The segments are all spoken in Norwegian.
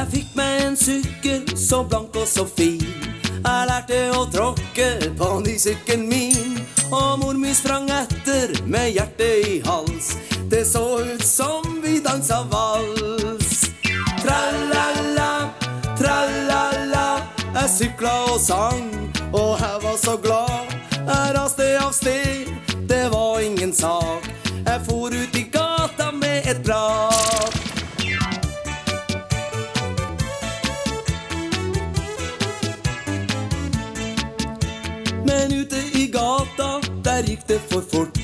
Jeg fikk meg en sykkel så blank og så fin. Jeg lærte å tråkke på nysykkelen min. Og mor mi sprang etter med hjertet i hals. Det så ut som vi dansa vals. Tra-la-la, tra-la-la. Jeg sykla og sang, og jeg var så glad. Jeg raste av sted, det var ingen sak. Jeg for ut i gata Men ute i gata, der gikk det for fort.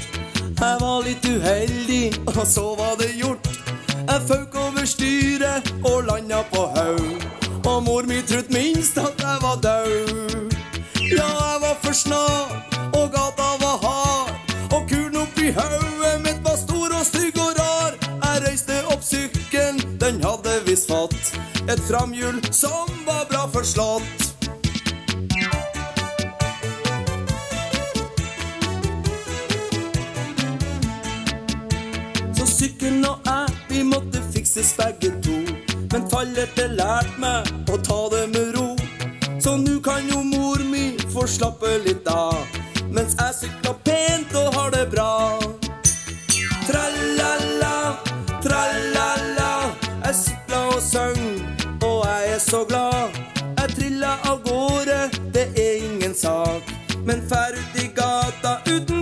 Jeg var litt uheldig, og så var det gjort. Jeg føk over styret og landa på haug. Og mor mi trodde minst at jeg var død. Ja, jeg var for snar, og gata var hard. Og kulen oppi hauet mitt var stor og stygg og rar. Jeg reiste opp sykkelen, den hadde visst fatt. et framhjul som var bra forslått. Så sykkelen og jeg, vi måtte fikses begge to. Men fallet det lærte meg å ta det med ro. Så nå kan jo mor mi få slappe litt av. Mens jeg sykler pent og har det bra. Tralala, tralala. Jeg sykler og synger, og jeg er så glad. Jeg triller av gårde, det er ingen sak. Men i gata uten.